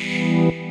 you